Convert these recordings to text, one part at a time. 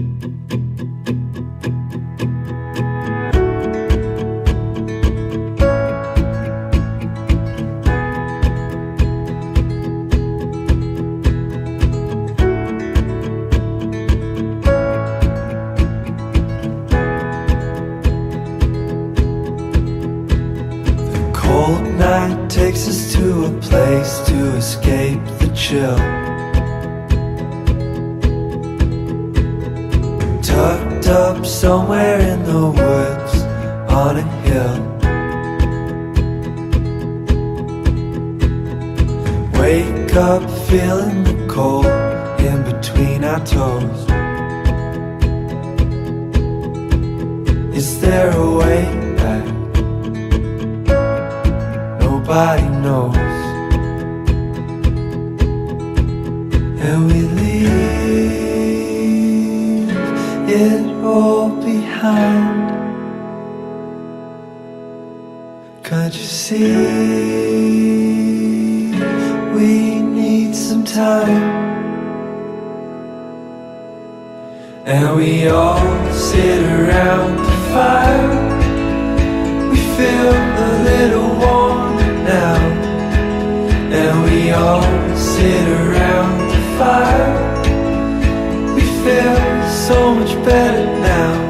The cold night takes us to a place to escape the chill. Tucked up somewhere in the woods on a hill. Wake up feeling the cold in between our toes. Is there a way back? Nobody knows. And we leave it all behind. Can't you see? We need some time. And we all sit around the fire. We feel a better now.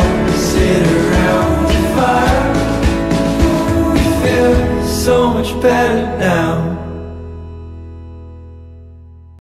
so much better now.